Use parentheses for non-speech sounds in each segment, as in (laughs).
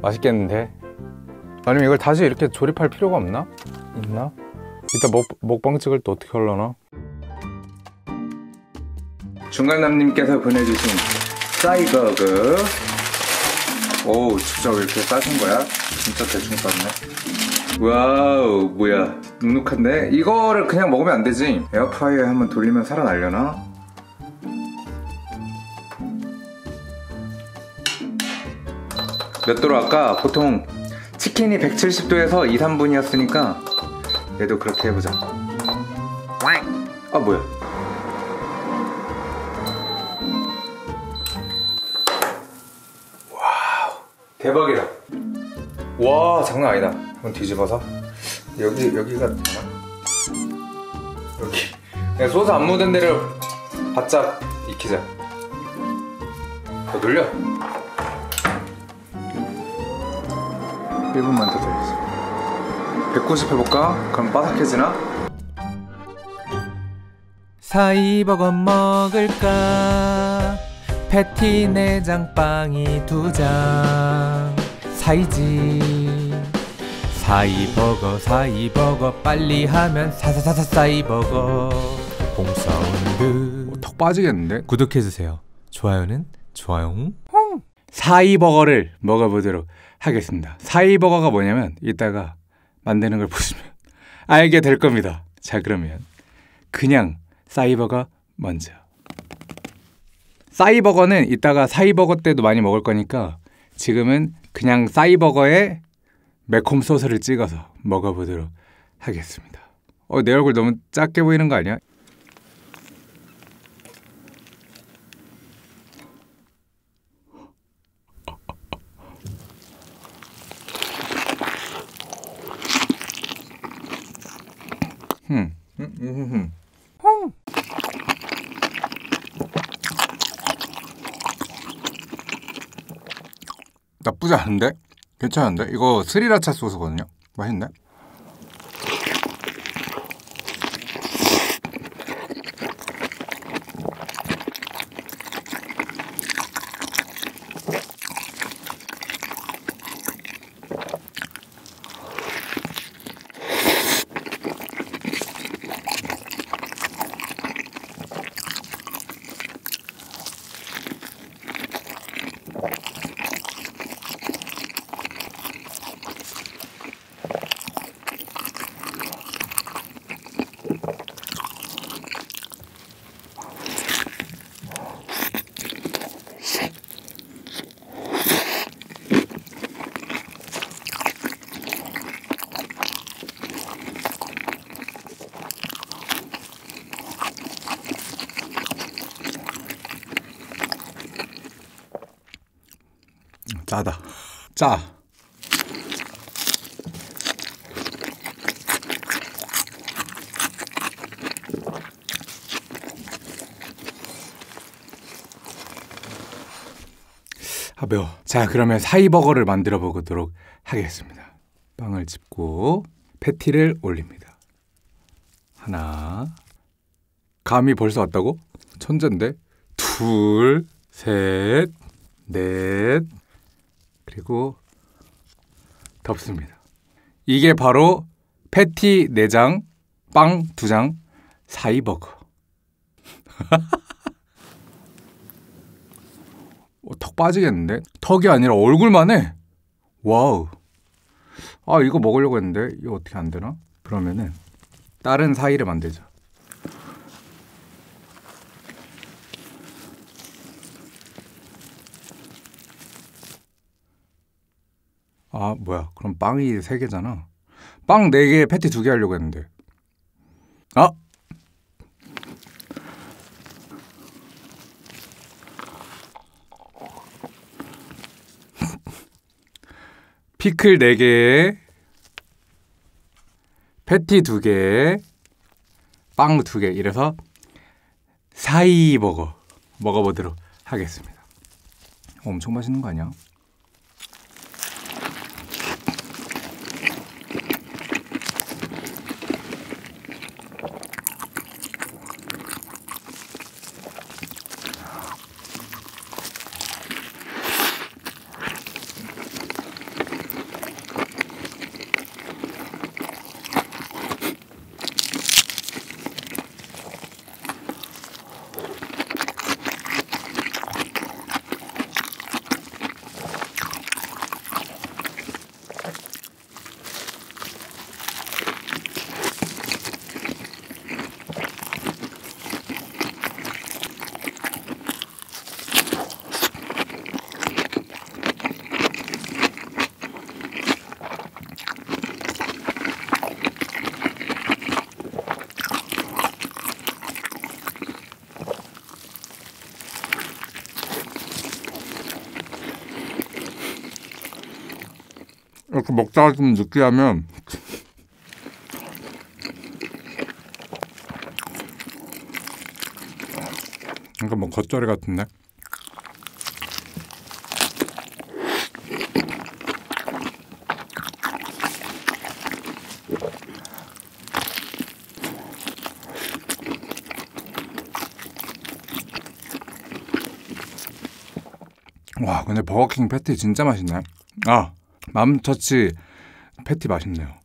맛있겠는데? 아니면 이걸 다시 이렇게 조립할 필요가 없나? 있나? 이따 먹, 먹방 찍을 때 어떻게 하려나? 중간남님께서 보내주신 싸이버거 오 왜 이렇게 싸신 거야? 진짜 대충 쌌네 와우 뭐야 눅눅한데? 이거를 그냥 먹으면 안 되지 에어프라이어에 한번 돌리면 살아날려나? 몇 도로 아까? 보통 치킨이 170도에서 2, 3분이었으니까 얘도 그렇게 해보자. 아 뭐야? wow. 대박이다. 와 장난 아니다. 한번 뒤집어서. 여기 여기가 되나? 여기. 그냥 소스 안 묻은 데를 바짝 익히자. 더 돌려 1분만 더 돌리자 190 해볼까? 그럼 바삭해지나? 사이버거 먹을까? 패티 내장 빵이 두장. 사이지. 사이버거 사이버거 빨리 하면 사사사사 사이버거. 봉사운드. 턱 빠지겠는데? 구독해주세요. 좋아요는 좋아요 사이버거를 먹어보도록 하겠습니다. 사이버거가 뭐냐면 이따가 만드는 걸 보시면 (laughs) 알게 될 겁니다. 자 그러면 그냥 사이버거 먼저. 사이버거는 이따가 사이버거 때도 많이 먹을 거니까 지금은 그냥 사이버거에 매콤 소스를 찍어서 먹어보도록 하겠습니다. 어, 내 얼굴 너무 작게 보이는 거 아니야? 음, 음, 음, 음. 나쁘지 않은데? 괜찮은데? 이거 스리라차 소스거든요. 맛있네. 짜다. 짜. 아 매워. 자 그러면 사이버거를 만들어 보도록 하겠습니다. 빵을 짚고 패티를 올립니다. 하나. 감이 벌써 왔다고? 천재인데. 둘, 셋, 넷, 그리고 덮습니다. 이게 바로 패티 4장, 빵 2장, 사이버거. (laughs) 어, 턱 빠지겠는데? 턱이 아니라 얼굴만 해. wow. 아, 이거 먹으려고 했는데 이거 어떻게 안 되나? 그러면은 다른 사이를 만들자. 아 뭐야. 그럼 빵이 3개잖아. 빵 4개 패티 2개 하려고 했는데. 아! (laughs) 피클 4개 패티 2개 빵 2개. 이래서 사이버거 먹어보도록 하겠습니다. 엄청 맛있는 거 아니야? 이렇게 먹다가 좀 느끼하면 그러니까 뭐 겉절이 같은데? 와 근데 버거킹 패티 진짜 맛있네. 아 맘터치 패티 맛있네요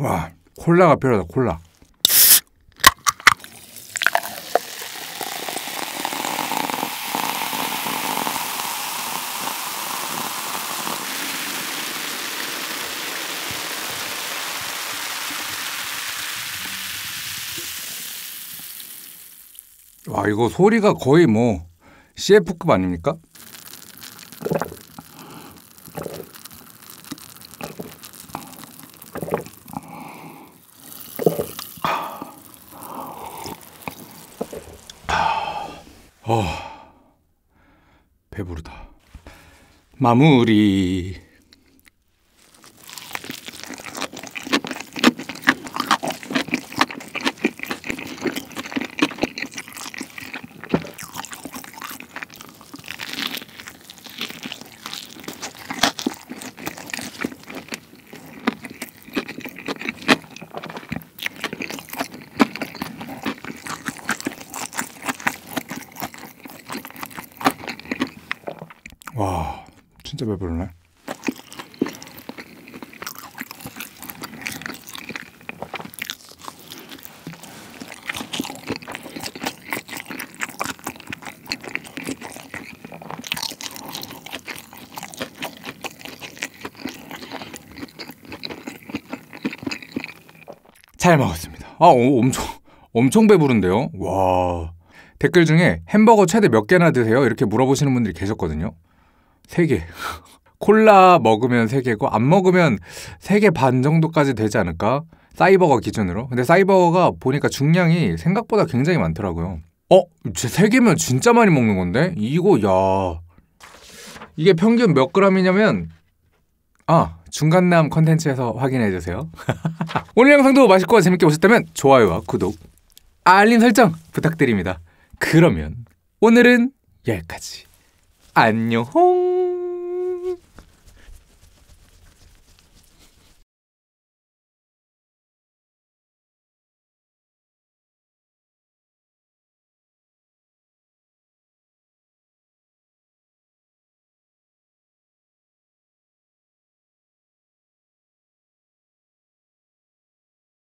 와 콜라가 필요하다 콜라 와 이거 소리가 거의 뭐 CF급 아닙니까? 어, 배부르다. 마무리. 와, 진짜 배부르네. 잘 먹었습니다. 아, 오, 엄청 엄청 배부른데요. 와. 댓글 중에 햄버거 최대 몇 개나 드세요? 이렇게 물어보시는 분들이 계셨거든요. 3개. (laughs) 콜라 먹으면 3개고 안 먹으면 3개 반 정도까지 되지 않을까? 사이버거 기준으로. 근데 사이버거가 보니까 중량이 생각보다 굉장히 많더라고요. 어? 제 3개면 진짜 많이 먹는 건데? 이거 야. 이게 평균 몇 그램이냐면 아, 중간남 컨텐츠에서 확인해 주세요. (laughs) 오늘 영상도 맛있고 재밌게 보셨다면 좋아요와 구독, 알림 설정 부탁드립니다. 그러면 오늘은 여기까지. 안녕.